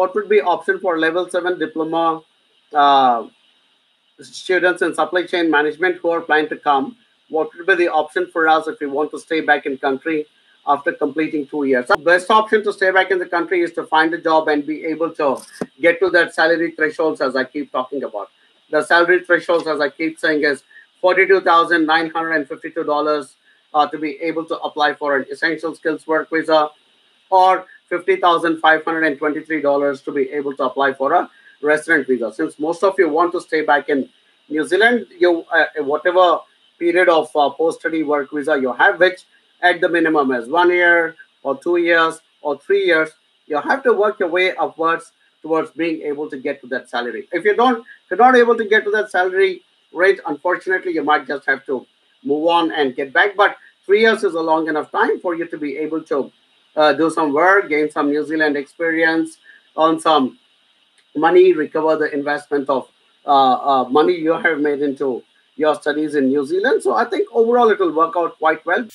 what would be option for level seven diploma uh, students in supply chain management who are planning to come? What would be the option for us if we want to stay back in country after completing two years? The best option to stay back in the country is to find a job and be able to get to that salary thresholds as I keep talking about. The salary thresholds, as I keep saying, is $42,952 uh, to be able to apply for an essential skills work visa or $50,523 to be able to apply for a resident visa. Since most of you want to stay back in New Zealand, you uh, whatever period of uh, post-study work visa you have, which at the minimum is one year or two years or three years, you have to work your way upwards towards being able to get to that salary. If you don't, if you're not able to get to that salary rate, unfortunately, you might just have to move on and get back. But three years is a long enough time for you to be able to uh, do some work, gain some New Zealand experience, earn some money, recover the investment of uh, uh, money you have made into your studies in New Zealand. So I think overall it will work out quite well.